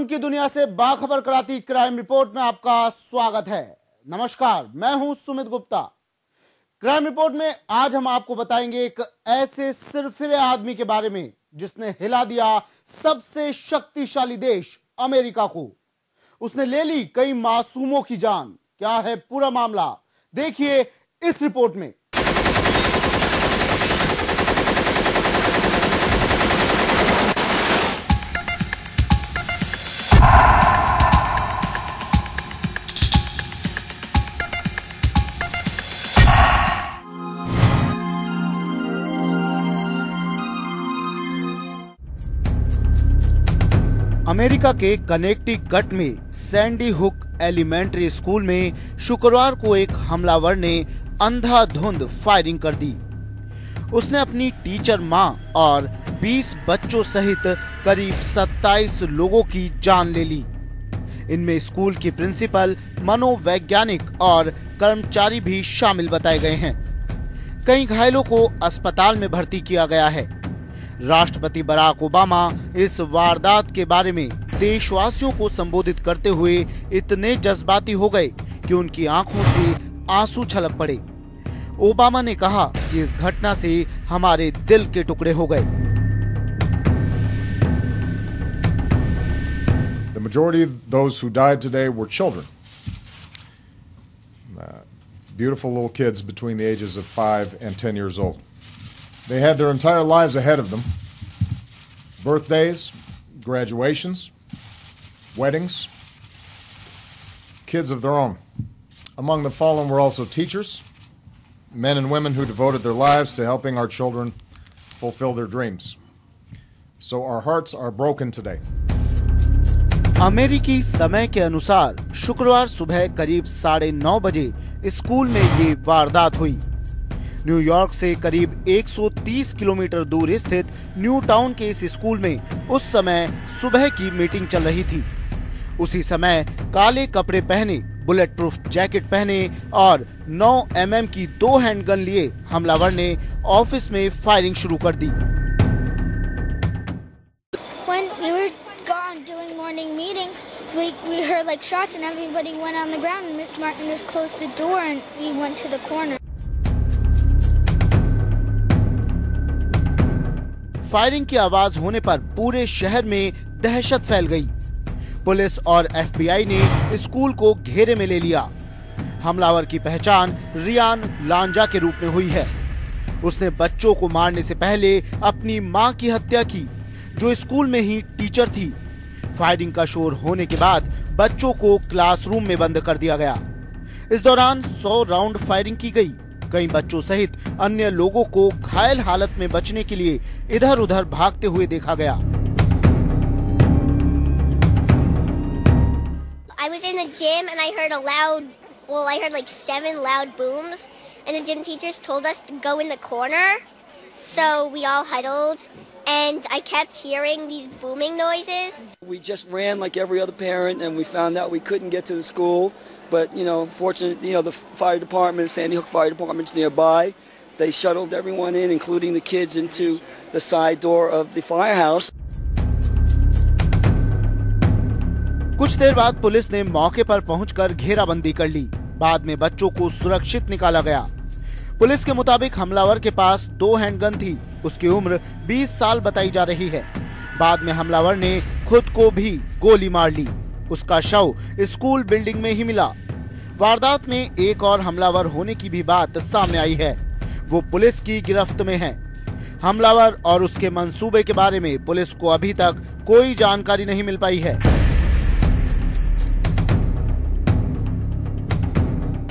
जुर्म की दुनिया से बाखबर कराती क्राइम रिपोर्ट में आपका स्वागत है। नमस्कार, मैं हूँ सुमित गुप्ता। क्राइम रिपोर्ट में आज हम आपको बताएँगे एक ऐसे सिरफिरे आदमी के बारे में, जिसने हिला दिया सबसे शक्तिशाली देश, अमेरिका को। उसने ले ली कई मासूमों की जान। क्या है पूरा मामला? देखिए इस रिपोर्ट में। अमेरिका के कनेक्टिकट में सैंडी हुक एलिमेंट्री स्कूल में शुक्रवार को एक हमलावर ने अंधाधुंध फायरिंग कर दी। उसने अपनी टीचर माँ और 20 बच्चों सहित करीब 27 लोगों की जान ले ली। इनमें स्कूल की प्रिंसिपल, मनोवैज्ञानिक और कर्मचारी भी शामिल बताए गए हैं। कई घायलों को अस्पताल में भर्ती किया गया है। राष्ट्रपति बराक ओबामा इस वारदात के बारे में देशवासियों को संबोधित करते हुए इतने जज्बाती हो गए कि उनकी आँखों से आँसू छलक पड़े ओबामा ने कहा कि इस घटना से हमारे दिल के टुकड़े हो गए The majority of those who died today were children. Uh, beautiful little kids between the ages of 5 and 10 years old. They had their entire lives ahead of them birthdays, graduations, weddings, kids of their own. Among the fallen were also teachers, men and women who devoted their lives to helping our children fulfill their dreams. So our hearts are broken today. अमेरिकी समय के अनुसार शुक्रवार सुबह करीब साढ़े नौ बजे school में ये वारदात हुई न्यूयॉर्क से करीब 130 किलोमीटर दूर स्थित न्यू टाउन के इस स्कूल में उस समय सुबह की मीटिंग चल रही थी उसी समय काले कपड़े पहने बुलेट प्रूफ जैकेट पहने और 9 एमएम की दो हैंडगन लिए हमलावर ने ऑफ़िस में फायरिंग शुरू कर दी When we were gone doing morning meeting, we, we heard like shots and everybody went on the ground and Miss Martin just closed the door and we went to the corner. Firing की आवाज़ होने पर पूरे शहर में दहशत फैल गई। पुलिस और एफबीआई ने स्कूल को घेरे में ले लिया। हमलावर की पहचान रियान लांजा के रूप में हुई है। उसने बच्चों को मारने से पहले अपनी माँ की हत्या की, जो स्कूल में ही टीचर थी। फायरिंग का शोर होने के बाद बच्चों को क्लासरूम में बंद कर दिया गया। इस दौरान 100 राउंड फायरिंग की गई। कई बच्चों सहित अन्य लोगों को घायल हालत में बचने के लिए इधर उधर भागते हुए देखा गया I was in the gym and I heard a loud, well, I heard like seven loud booms, and the gym teachers told us to go in the corner. So we all huddled, and I kept hearing these booming noises. We just ran like every other parent, and we found out we couldn't get to the school. But you know, fortunately, you know, the fire department, Sandy Hook Fire Department's nearby. They shuttled everyone in, including the kids, into the side door of the firehouse. कुछ देर बाद police ने मौके पर पहुंचकर घेराबंदी कर ली बाद में बच्चों को सुरक्षित निकाला गया पुलिस के मुताबिक हमलावर के पास दो हैंडगन थी उसकी उम्र 20 साल बताई जा रही है। बाद में हमलावर ने खुद को भी गोली मार ली। उसका शव स्कूल बिल्डिंग में ही मिला। वारदात में एक और हमलावर होने की भी बात सामने आई है। वो पुलिस की गिरफ्त में है। हमलावर और उसके मंसूबे के बारे में पुलिस को अभी तक कोई जानकारी नहीं मिल पाई है।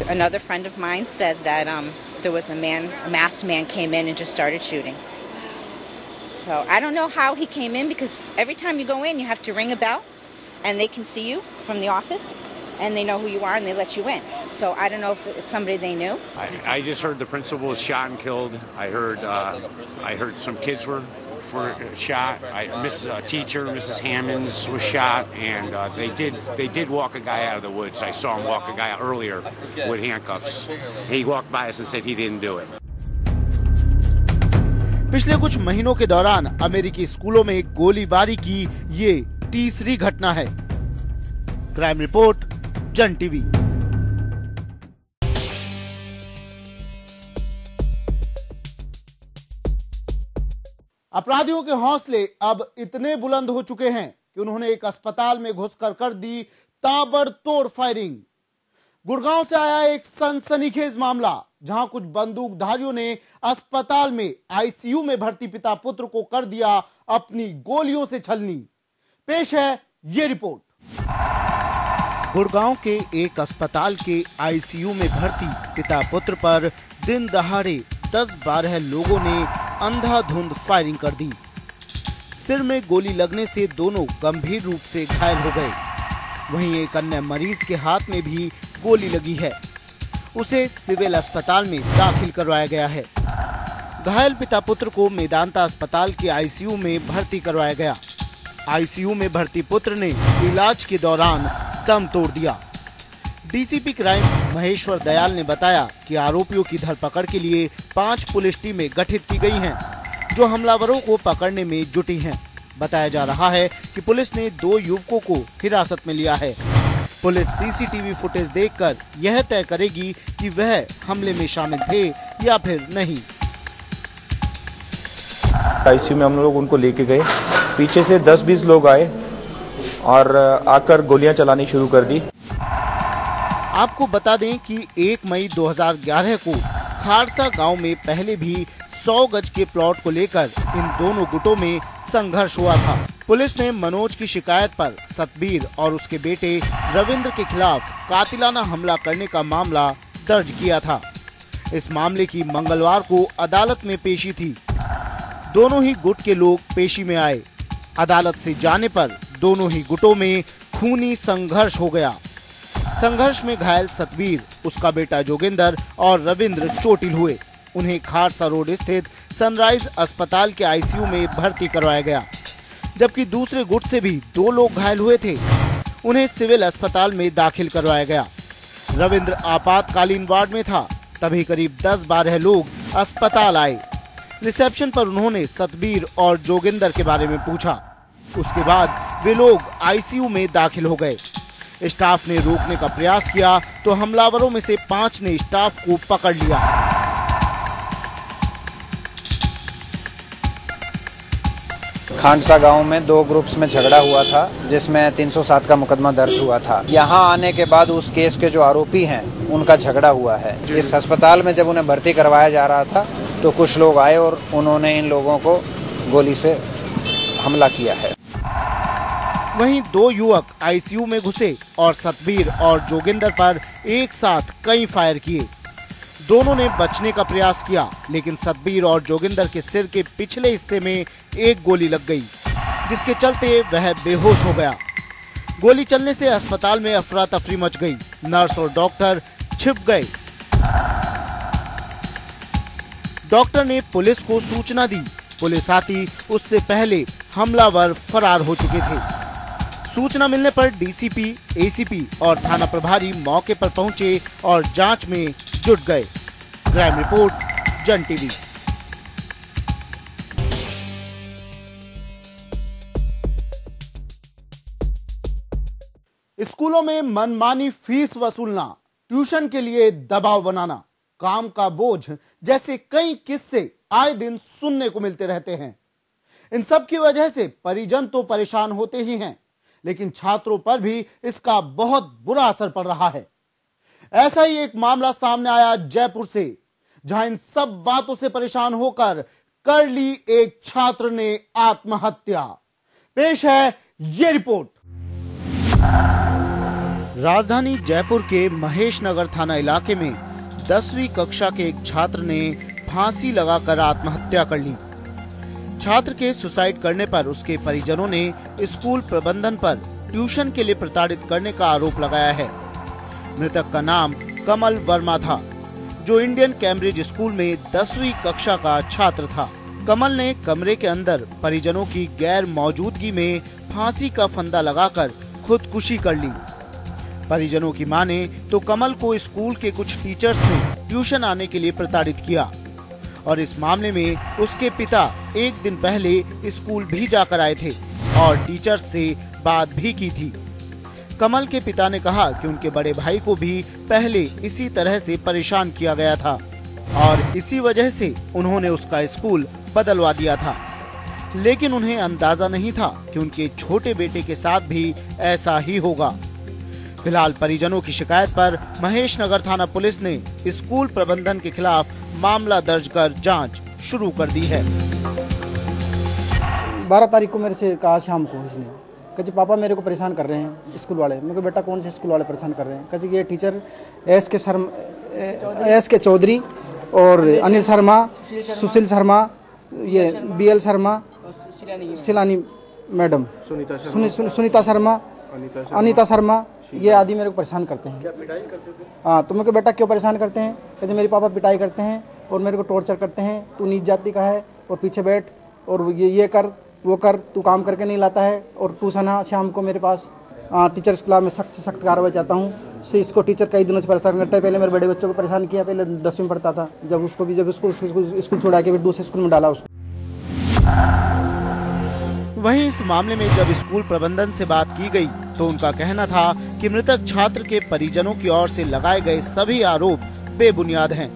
Another friend of mine said that um, there was a man, a masked man came in and just started shooting. I don't know how he came in because every time you go in, you have to ring a bell and they can see you from the office and they know who you are and they let you in. So I don't know if it's somebody they knew. I, I just heard the principal was shot and killed. I heard uh, I heard some kids were shot. I, uh, teacher, Mrs. Hammonds was shot, and uh, they did they did walk a guy out of the woods. I saw him walk a guy earlier with handcuffs. He walked by us and said he didn't do it. पिछले कुछ महीनों के दौरान अमेरिकी स्कूलों में गोलीबारी की ये तीसरी घटना है। Crime report, Jan TV. अपराधियों के हौसले अब इतने बुलंद हो चुके हैं कि उन्होंने एक अस्पताल में घुसकर कर दी ताबड़तोड़ फायरिंग। गुड़गांव से आया एक सनसनीखेज मामला, जहाँ कुछ बंदूकधारियों ने अस्पताल में आईसीयू में भर्ती पिता पुत्र को कर दिया अपनी गोलियों से छलनी। पेश है ये रिपोर्ट। गुड़गांव के एक अस्पताल के आईसीयू में भर्ती पिता पुत्र पर दिन दहाड़े दस बारह लोगों ने अंधाधुंध फायरिंग कर दी। सिर में गोली लगने से दोनों गंभीर रूप से घायल हो गए। वहीं एक अन्य मरीज़ के हाथ में भी गोली लगी है। उसे सिविल अस्पताल में दाखिल करवाया गया है। घायल पिता पुत्र को मेदांता अस्पताल के आईसीयू में भर्ती करवाया गया। आईसीयू में भर्ती पुत्र ने इलाज के दौरान दम तोड़ दिया। डीसीपी क्राइम महेश्वर दयाल ने बताया कि आरोपियों की धरपकड़ के लिए पाँच पुलिस टीमें गठित की गई हैं, जो हमलावरों को पकड़ने में जुटी हैं। बताया जा रहा है कि पुलिस ने दो युवकों को हिरासत में लिया है। पुलिस सीसीटीवी फुटेज देखकर यह तय करेगी कि वह हमले में शामिल थे या फिर नहीं। आईसीयू में हम लोग उनको लेके गए। पीछे से 10-20 लोग आए और आकर गोलियाँ चलानी शुरू कर दी। आपको बता दें कि 1 मई 2011 को खारसा गाँव में पहले भी 100 गज के प्लॉट को लेकर इन दोनों गुटों में संघर्ष हुआ था। पुलिस ने मनोज की शिकायत पर सतबीर और उसके बेटे रविंद्र के खिलाफ कातिलाना हमला करने का मामला दर्ज किया था। इस मामले की मंगलवार को अदालत में पेशी थी। दोनों ही गुट के लोग पेशी में आए। अदालत से जाने पर दोनों ही गुटों में खूनी संघर्ष हो गया। संघर्ष में घायल सतबीर, उसका बेटा जोगिंदर और रविंद्र चोटिल हुए। उन्हें खारसा रोड स्थित सनराइज अस्पताल के आईसीयू में भर्ती करवाया गया। जबकि दूसरे गुट से भी दो लोग घायल हुए थे। उन्हें सिविल अस्पताल में दाखिल करवाया गया। रविंद्र आपातकालीन वार्ड में था। तभी करीब 10-12 लोग अस्पताल आए। रिसेप्शन पर उन्होंने सतबीर और जोगिंदर के बारे में पूछा। उसके बाद वे लोग आईसीयू में दाखिल हो गए। स्टाफ ने रोकने का प्रयास किया तो हमलावरों में से पाँच ने स्टाफ को पकड़ लिया। खानसा गाँव में दो ग्रुप्स में झगड़ा हुआ था जिसमें 307 का मुकदमा दर्ज हुआ था। यहाँ आने के बाद उस केस के जो आरोपी हैं उनका झगड़ा हुआ है। इस अस्पताल में जब उन्हें भर्ती करवाया जा रहा था तो कुछ लोग आए और उन्होंने इन लोगों को गोली से हमला किया है। वहीं दो युवक आईसीयू में घुसे और सतबीर और जोगिंदर पर एक साथ कई फायर किए। दोनों ने बचने का प्रयास किया लेकिन सतबीर और जोगिंदर के सिर के पिछले हिस्से में एक गोली लग गई जिसके चलते वह बेहोश हो गया। गोली चलने से अस्पताल में अफरा तफरी मच गई। नर्स और डॉक्टर छिप गए। डॉक्टर ने पुलिस को सूचना दी। पुलिस आती उससे पहले हमलावर फरार हो चुके थे। सूचना मिलने पर डीसीपी, एसीपी और थाना प्रभारी मौके पर पहुँचे और जाँच में जुट गए। क्राइम रिपोर्ट जन टीवी स्कूलों में मनमानी फ़ीस वसूलना, ट्यूशन के लिए दबाव बनाना, काम का बोझ जैसे कई किस्से आए दिन सुनने को मिलते रहते हैं। इन सब की वजह से परिजन तो परेशान होते ही हैं, लेकिन छात्रों पर भी इसका बहुत बुरा असर पड़ रहा है। ऐसा ही एक मामला सामने आया जयपुर से, जहाँ इन सब बातों से परेशान होकर कर ली एक छात्र ने आत्महत्या। पेश है ये रिपोर्ट। राजधानी जयपुर के महेश नगर थाना इलाके में दसवीं कक्षा के एक छात्र ने फांसी लगाकर आत्महत्या कर ली। छात्र के सुसाइड करने पर उसके परिजनों ने स्कूल प्रबंधन पर ट्यूशन के लिए प्रताड़ित करने का आरोप लगाया है। मृतक का नाम कमल वर्मा था, जो इंडियन कैम्ब्रिज स्कूल में दसवीं कक्षा का छात्र था। कमल ने कमरे के अंदर परिजनों की गैर मौजूदगी में फांसी का फंदा लगाकर खुदकुशी कर ली। परिजनों की माने तो कमल को स्कूल के कुछ टीचर्स ने ट्यूशन आने के लिए प्रताड़ित किया और इस मामले में उसके पिता एक दिन पहले स्कूल भी जाकर आए थे और टीचर्स से बात भी की थी। कमल के पिता ने कहा कि उनके बड़े भाई को भी पहले इसी तरह से परेशान किया गया था और इसी वजह से उन्होंने उसका स्कूल बदलवा दिया था। लेकिन उन्हें अंदाज़ा नहीं था कि उनके छोटे बेटे के साथ भी ऐसा ही होगा। फ़िलहाल परिजनों की शिकायत पर महेश नगर थाना पुलिस ने स्कूल प्रबंधन के खिलाफ मामला दर्ज कर जाँच शुरू कर दी है। बारह तारीख को मेरे से कहा शाम को इसने कहे पापा मेरे को परेशान कर रहे हैं स्कूल वाले। मेरे को बेटा कौन से स्कूल वाले परेशान कर रहे हैं? कहे ये टीचर एस के शर्मा एस के चौधरी और अनिल शर्मा सुशील शर्मा ये B L Sharma Silani madam. Sunita Sharma. Anita Sharma. ये आदि मेरे को परेशान करते हैं। हाँ तो मेरे को बेटा क्यों परेशान करते हैं? कहते मेरे पापा पिटाई करते हैं और मेरे को टॉर्चर करते हैं। तू नीच जाति का है और पीछे बैठ और ये ये कर वो कर, तू काम करके नहीं लाता है और ट्यूशन है शाम को मेरे पास टीचर्स क्लास में सख्त से सख्त कार्रवाई चाहता हूँ। से इसको टीचर कई दिनों से परेशान करता है। पहले मेरे बड़े बच्चों को परेशान किया, पहले दसवीं में पढ़ता था। जब उसको भी, जब स्कूल स्कूल छोड़ा के फिर दूसरे स्कूल में डाला उसको। वहीं इस मामले में जब स्कूल प्रबंधन से बात की गई तो उनका कहना था कि मृतक छात्र के परिजनों की ओर से लगाए गए सभी आरोप बेबुनियाद हैं।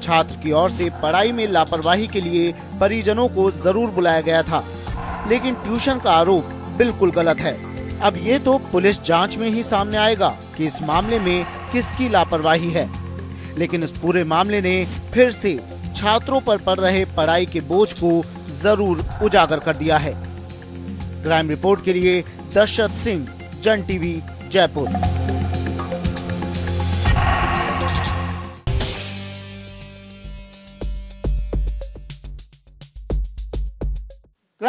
छात्र की ओर से पढ़ाई में लापरवाही के लिए परिजनों को ज़रूर बुलाया गया था। लेकिन ट्यूशन का आरोप बिल्कुल गलत है। अब ये तो पुलिस जाँच में ही सामने आएगा कि इस मामले में किसकी लापरवाही है। लेकिन इस पूरे मामले ने फिर से छात्रों पर पड़ रहे पढ़ाई के बोझ को ज़रूर उजागर कर दिया है। क्राइम रिपोर्ट के लिए दशरथ सिंह, जन टीवी, जयपुर।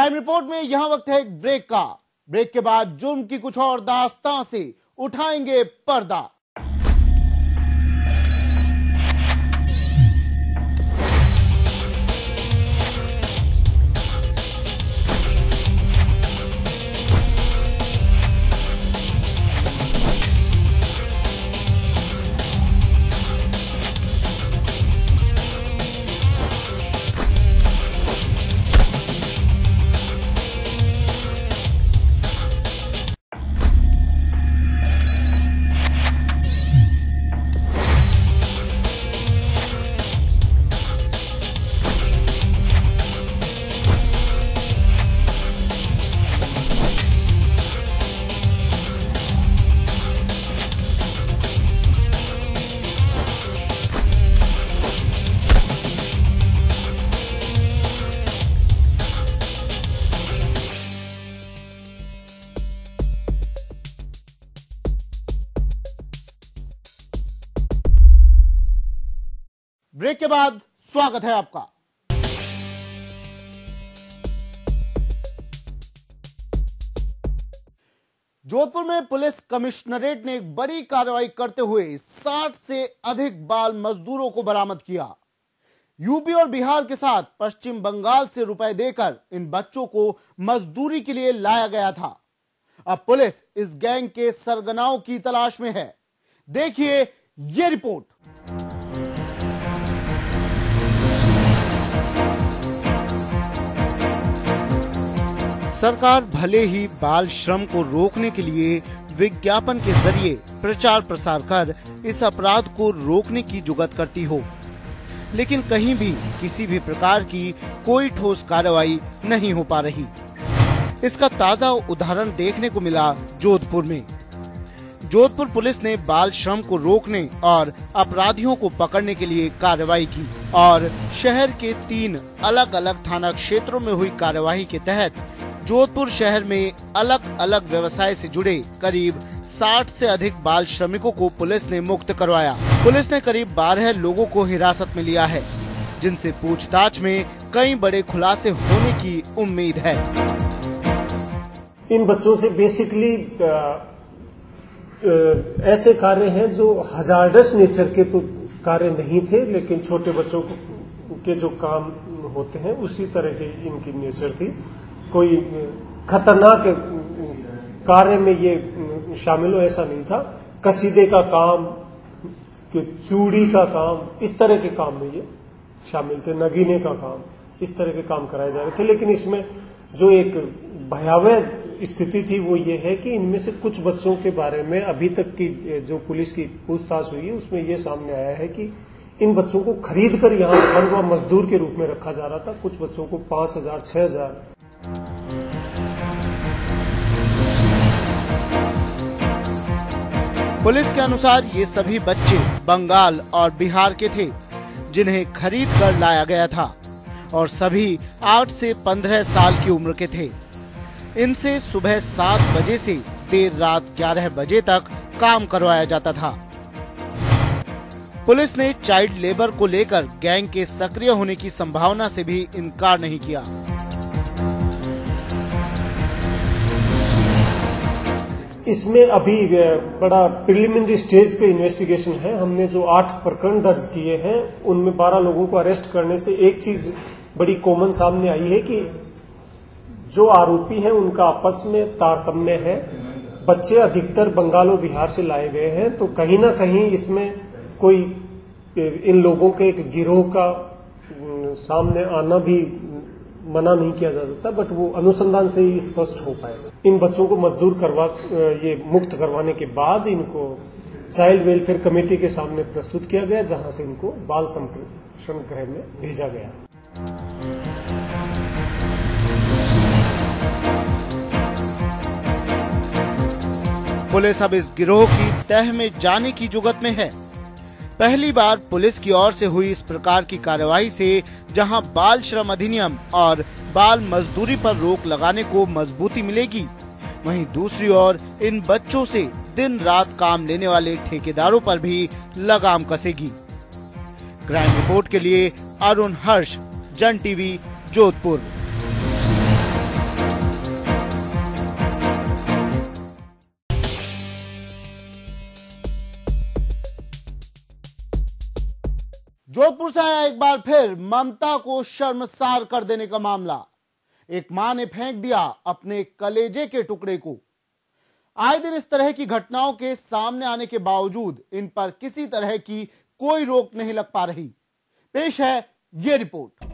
क्राइम रिपोर्ट में यहाँ वक्त है एक ब्रेक का। ब्रेक के बाद जुर्म की कुछ और दास्तां से उठाएँगे पर्दा। स्वागत है आपका। जोधपुर में पुलिस कमिश्नरेट ने एक बड़ी कार्रवाई करते हुए 60 से अधिक बाल मजदूरों को बरामद किया। यूपी और बिहार के साथ पश्चिम बंगाल से रुपए देकर इन बच्चों को मजदूरी के लिए लाया गया था। अब पुलिस इस गैंग के सरगनाओं की तलाश में है। देखिए ये रिपोर्ट। सरकार भले ही बाल श्रम को रोकने के लिए विज्ञापन के ज़रिए प्रचार प्रसार कर इस अपराध को रोकने की जुगत करती हो, लेकिन कहीं भी किसी भी प्रकार की कोई ठोस कार्रवाई नहीं हो पा रही। इसका ताज़ा उदाहरण देखने को मिला जोधपुर में। जोधपुर पुलिस ने बाल श्रम को रोकने और अपराधियों को पकड़ने के लिए कार्रवाई की और शहर के तीन अलग अलग थाना क्षेत्रों में हुई कार्यवाही के तहत जोधपुर शहर में अलग अलग व्यवसाय से जुड़े करीब 60 से अधिक बाल श्रमिकों को पुलिस ने मुक्त करवाया। पुलिस ने करीब 12 लोगों को हिरासत में लिया है, जिनसे पूछताछ में कई बड़े खुलासे होने की उम्मीद है। इन बच्चों से बेसिकली ऐसे कार्य हैं जो हजारडस नेचर के तो कार्य नहीं थे, लेकिन छोटे बच्चों के जो काम होते हैं, उसी तरह के इनकी नेचर थी। कोई खतरनाक कार्य में ये शामिल हो, ऐसा नहीं था। कसीदे का काम चूड़ी का काम, इस तरह के काम में ये शामिल थे, नगीने का काम, इस तरह के काम कराए जा रहे थे। लेकिन इसमें जो एक भयावह स्थिति थी, वो ये है कि इनमें से कुछ बच्चों के बारे में अभी तक की, जो पुलिस की पूछताछ हुई है, उसमें ये सामने आया है कि इन बच्चों को खरीद कर यहाँ व मजदूर के रूप में रखा जा रहा था। कुछ बच्चों को पाँच हज़ार, छह हज़ार पुलिस के अनुसार ये सभी बच्चे बंगाल और बिहार के थे, जिन्हें खरीद कर लाया गया था और सभी 8 से 15 साल की उम्र के थे। इनसे सुबह सात बजे से देर रात 11 बजे तक काम करवाया जाता था। पुलिस ने चाइल्ड लेबर को लेकर गैंग के सक्रिय होने की संभावना से भी इनकार नहीं किया। इसमें अभी बड़ा प्रिलिमिनरी स्टेज पे इन्वेस्टिगेशन है। हमने जो आठ प्रकरण दर्ज किए हैं, उनमें बारह लोगों को अरेस्ट करने से एक चीज़ बड़ी कॉमन सामने आई है कि जो आरोपी हैं, उनका आपस में तारतम्य है। बच्चे अधिकतर बंगाल और बिहार से लाए गए हैं तो कहीं ना कहीं इसमें कोई इन लोगों के एक गिरोह का सामने आना भी मना नहीं किया जा सकता बट वो अनुसंधान से ही स्पष्ट हो पाएगा इन बच्चों को मजदूर करवा, ये मुक्त करवाने के बाद इनको चाइल्ड वेलफेयर कमेटी के सामने प्रस्तुत किया गया, जहाँ से इनको बाल संरक्षण गृह में भेजा गया। पुलिस अब इस गिरोह की तह में जाने की जुगत में है। पहली बार पुलिस की ओर से हुई इस प्रकार की कार्यवाही से जहाँ बाल श्रम अधिनियम और बाल मजदूरी पर रोक लगाने को मजबूती मिलेगी। वहीं दूसरी ओर, इन बच्चों से दिन रात काम लेने वाले ठेकेदारों पर भी लगाम कसेगी। क्राइम रिपोर्ट के लिए अरुण हर्ष, जन टीवी, जोधपुर। जोधपुर से आया एक बार फिर ममता को शर्मसार कर देने का मामला। एक माँ ने फेंक दिया अपने कलेजे के टुकड़े को। आए दिन इस तरह की घटनाओं के सामने आने के बावजूद इन पर किसी तरह की कोई रोक नहीं लग पा रही। पेश है ये रिपोर्ट।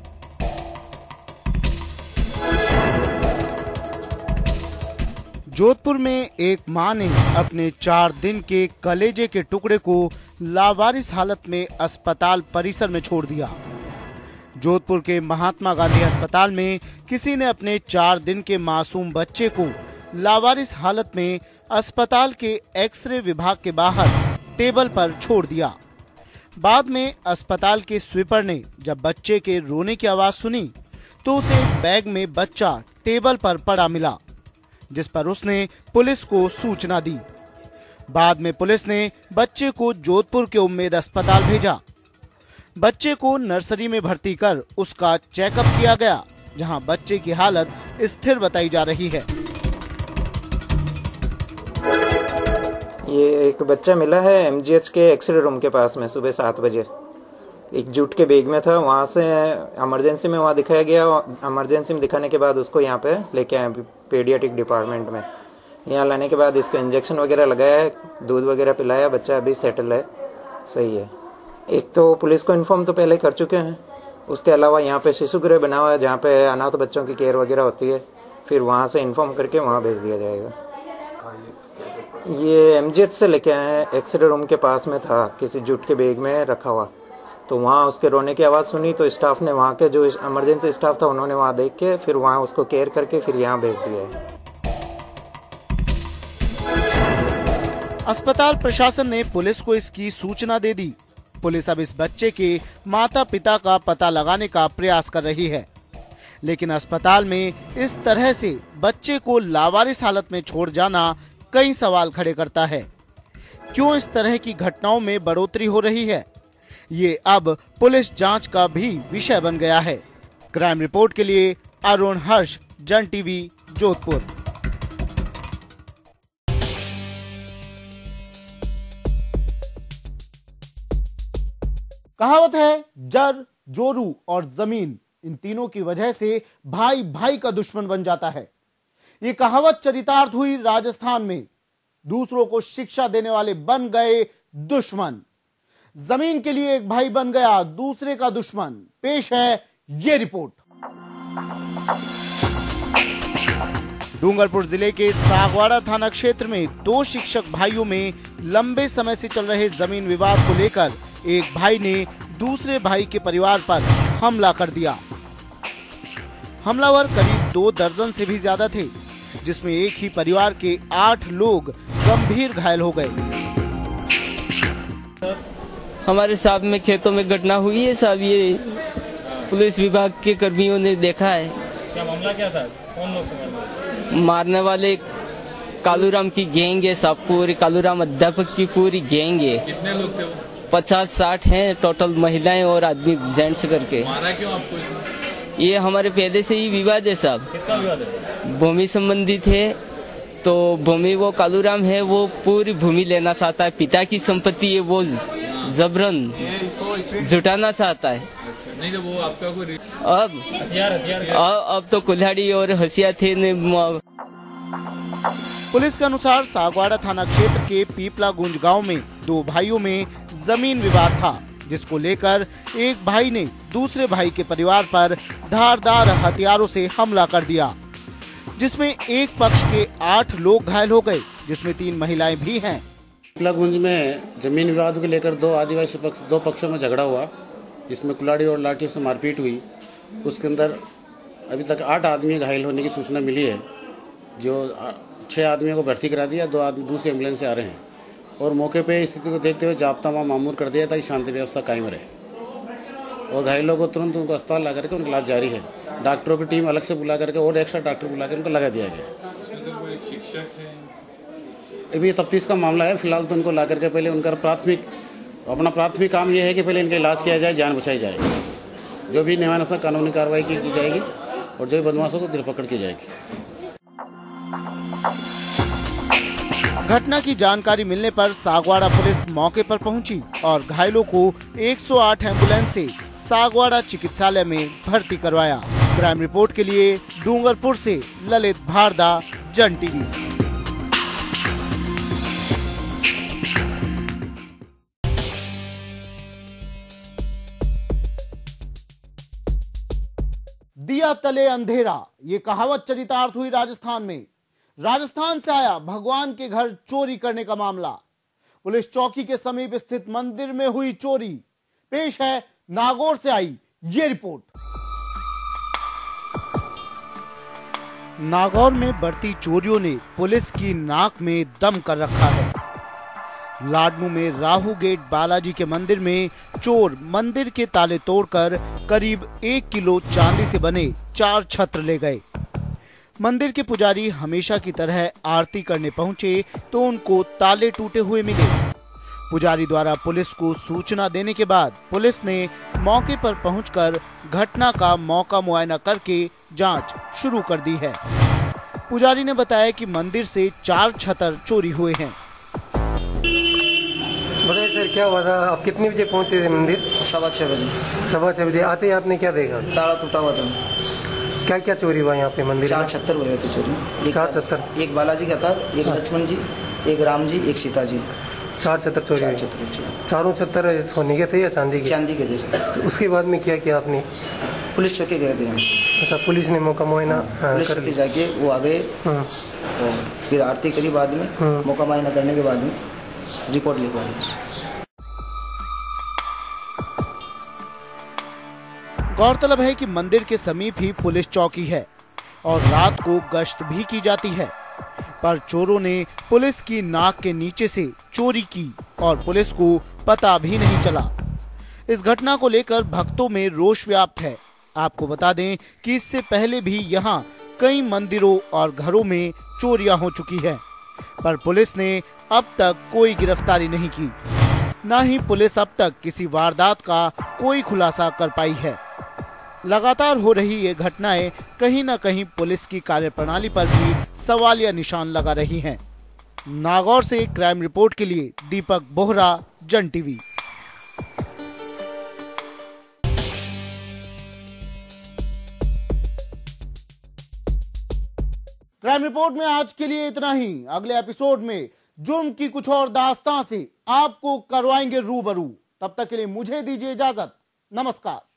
जोधपुर में एक माँ ने अपने चार दिन के कलेजे के टुकड़े को लावारिस हालत में अस्पताल परिसर में छोड़ दिया। जोधपुर के महात्मा गांधी अस्पताल में किसी ने अपने चार दिन के मासूम बच्चे को लावारिस हालत में अस्पताल के एक्सरे विभाग के बाहर टेबल पर छोड़ दिया। बाद में अस्पताल के स्वीपर ने जब बच्चे के रोने की आवाज़ सुनी तो उसे बैग में बच्चा टेबल पर पड़ा मिला, जिस पर उसने पुलिस को सूचना दी। बाद में पुलिस ने बच्चे को जोधपुर के उम्मेद अस्पताल भेजा। बच्चे को नर्सरी में भर्ती कर उसका चेकअप किया गया, जहाँ बच्चे की हालत स्थिर बताई जा रही है। ये एक बच्चा मिला है एमजीएच के एक्सरे रूम के पास में सुबह सात बजे। एक जूट के बेग में था, वहाँ से इमरजेंसी में वहाँ दिखाया गया इमरजेंसी में दिखाने के बाद उसको यहाँ पे लेके आए पेडियाटिक डिपार्टमेंट में। यहाँ लाने के बाद इसको इंजेक्शन वगैरह लगाया है, दूध वगैरह पिलाया, बच्चा अभी सेटल है। सही है। एक तो पुलिस को इन्फॉर्म तो पहले कर चुके हैं। उसके अलावा यहाँ पे शिशु गृह बना हुआ है, जहाँ पे अनाथ बच्चों की केयर वगैरह होती है। फिर वहाँ से इन्फॉर्म करके वहाँ भेज दिया जाएगा। ये एम से लेके आए हैं। एक्सरे रूम के पास में था, किसी जूट के बैग में रखा हुआ। तो वहाँ उसके रोने की आवाज़ सुनी तो स्टाफ ने वहाँ के जो इमरजेंसी स्टाफ था, उन्होंने वहाँ देख के फिर वहाँ उसको केयर करके फिर यहाँ भेज दिया है। अस्पताल प्रशासन ने पुलिस को इसकी सूचना दे दी। पुलिस अब इस बच्चे के माता पिता का पता लगाने का प्रयास कर रही है। लेकिन अस्पताल में इस तरह से बच्चे को लावारिस हालत में छोड़ जाना कई सवाल खड़े करता है। क्यों इस तरह की घटनाओं में बढ़ोतरी हो रही है? ये अब पुलिस जाँच का भी विषय बन गया है। क्राइम रिपोर्ट के लिए अरुण हर्ष, जन टीवी, जोधपुर। कहावत है, जर, जोरू और ज़मीन, इन तीनों की वजह से भाई भाई का दुश्मन बन जाता है। ये कहावत चरितार्थ हुई राजस्थान में। दूसरों को शिक्षा देने वाले बन गए दुश्मन। ज़मीन के लिए एक भाई बन गया, दूसरे का दुश्मन। पेश है ये रिपोर्ट। डूंगरपुर ज़िले के सागवाड़ा थाना क्षेत्र में दो शिक्षक भाइयों में लंबे समय से चल रहे ज़मीन विवाद को लेकर एक भाई ने दूसरे भाई के परिवार पर हमला कर दिया। हमलावर करीब दो दर्जन से भी ज़्यादा थे जिसमें एक ही परिवार के आठ लोग गंभीर घायल हो गए। हमारे साथ में खेतों में घटना हुई है साहब ये पुलिस विभाग के कर्मियों ने देखा है। क्या मामला क्या था? कौन लोग मारने वाले? मारने वाले कालूराम की गैंग है साहब पूरी कालूराम अध्यापक की पूरी गैंग है। कितने लोग थे वो? पचास साठ हैं टोटल महिलाएँ और आदमी जेंट्स करके। मारा क्यों आपको? ये हमारे पहले से ही विवाद है साहब। किसका विवाद है? भूमि संबंधी थे तो भूमि वो कालूराम है वो पूरी भूमि लेना चाहता है पिता की संपत्ति है वो जबरन जुटाना चाहता है। नहीं तो वो आपका कोई अब हथियार हथियार अब अब तो कुल्हाड़ी और हसिया थे ने पुलिस के अनुसार सागवाड़ा थाना क्षेत्र के पीपला गुंज गाँव में दो भाइयों में ज़मीन विवाद था, जिसको लेकर एक भाई ने दूसरे भाई के परिवार पर धारदार हथियारों से हमला कर दिया, जिसमें एक पक्ष के आठ लोग घायल हो गए, जिसमें तीन महिलाएँ भी हैं। पिपलागुंज में ज़मीन विवाद को लेकर दो आदिवासी पक्ष, दो पक्षों में झगड़ा हुआ, जिसमें कुलाड़ी और लाठी से मारपीट हुई। उसके अंदर अभी तक आठ आदमी घायल होने की सूचना मिली है, जो छः आदमियों को भर्ती करा दिया, दो आदमी दूसरी एंबुलेंस से आ रहे हैं। और मौके पे स्थिति को देखते हुए जाब्ता वहाँ मामूर कर दिया ताकि शांति व्यवस्था कायम रहे। और घायलों को तुरंत उनको अस्पताल ला करके उनका इलाज जारी है। डॉक्टरों की टीम अलग से बुला करके और एक्स्ट्रा डॉक्टर बुला कर उनको लगा दिया गया। अभी तफ्तीश का मामला है। फ़िलहाल तो उनको ला करके पहले उनका प्राथमिक अपना प्राथमिक काम ये है कि पहले इनका इलाज किया जाए जान बचाई जाए। जो भी नियमानुसार कानूनी कार्रवाई की, जाएगी और जो भी बदमाशों को गिरपकड़ की जाएगी। घटना की जानकारी मिलने पर सागवाड़ा पुलिस मौके पर पहुँची और घायलों को 108 एंबुलेंस से सागवाड़ा चिकित्सालय में भर्ती करवाया। क्राइम रिपोर्ट के लिए डूंगरपुर से ललित भारदा, जन टीवी। दिया तले अंधेरा, ये कहावत चरितार्थ हुई राजस्थान में। राजस्थान से आया भगवान के घर चोरी करने का मामला। पुलिस चौकी के समीप स्थित मंदिर में हुई चोरी। पेश है, नागौर से आई ये रिपोर्ट। नागौर में बढ़ती चोरियों ने पुलिस की नाक में दम कर रखा है। लाडनू में राहु गेट बालाजी के मंदिर में चोर मंदिर के ताले तोड़कर करीब एक किलो चांदी से बने चार छत्र ले गए। मंदिर के पुजारी हमेशा की तरह आरती करने पहुँचे तो उनको ताले टूटे हुए मिले। पुजारी द्वारा पुलिस को सूचना देने के बाद पुलिस ने मौके पर पहुंचकर घटना का मौका मुआयना करके जाँच शुरू कर दी है। पुजारी ने बताया कि मंदिर से चार छतर चोरी हुए हैं। बताइए सर क्या हुआ था? आप कितने बजे पहुँचे थे मंदिर? सवा छः बजे। सवा छह बजे। आते ही आपने क्या देखा? ताला टूटा हुआ था। क्या क्या चोरी हुआ यहाँ पे मंदिर चार छत्तर हुए थे चोरी। एक चार छत्तर एक बालाजी का था एक हाँ। लक्ष्मण जी एक राम जी एक सीता जी। चार छत्तर चोरी हुई? चारों छत्तर सोने के थे या चांदी के? चांदी के जैसे तो उसके बाद में क्या किया आपने? पुलिस चौके गए थे अच्छा पुलिस ने मौका मुआयना हाँ, पुलिस कर जाके वो आ गए। हाँ, फिर आरती करी बाद में हाँ। मौका मायना करने के बाद में। रिपोर्ट लिखवा दी गौरतलब है कि मंदिर के समीप ही पुलिस चौकी है और रात को गश्त भी की जाती है। पर चोरों ने पुलिस की नाक के नीचे से चोरी की और पुलिस को पता भी नहीं चला। इस घटना को लेकर भक्तों में रोष व्याप्त है। आपको बता दें कि इससे पहले भी यहाँ कई मंदिरों और घरों में चोरियाँ हो चुकी है, पर पुलिस ने अब तक कोई गिरफ्तारी नहीं की। न ही पुलिस अब तक किसी वारदात का कोई खुलासा कर पाई है। लगातार हो रही ये घटनाएँ कहीं न कहीं पुलिस की कार्यप्रणाली पर भी सवालिया निशान लगा रही हैं। नागौर से क्राइम रिपोर्ट के लिए दीपक बोहरा, जन टीवी। क्राइम रिपोर्ट में आज के लिए इतना ही। अगले एपिसोड में जुर्म की कुछ और दास्तां से आपको करवाएँगे रूबरू। तब तक के लिए मुझे दीजिए इजाज़त। नमस्कार।